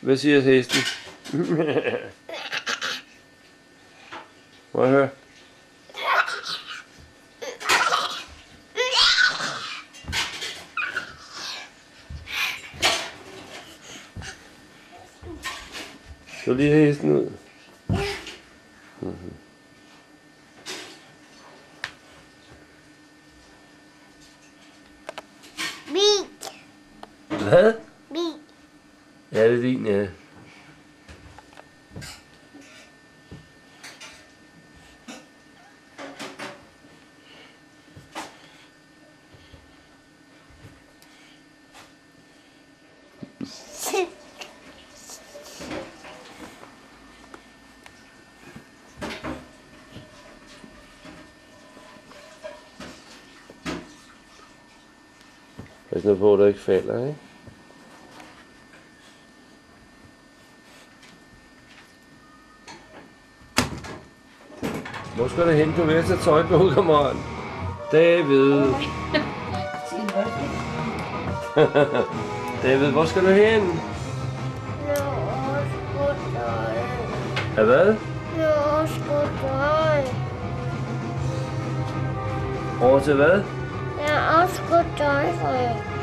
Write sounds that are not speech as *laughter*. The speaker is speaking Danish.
Hvad siger hesten? Må jeg høre? Så lige hesten ud. Min. Hvad? Ja, det er din, ja. Pas nu på, at du ikke falder, ikke? Hvor skal du hen? Du ved at tage tøj på, kammerat. David. *laughs* David, hvor skal du hen? Ja, hvad? Over til hvad? Jeg har også skotøj, for jeg.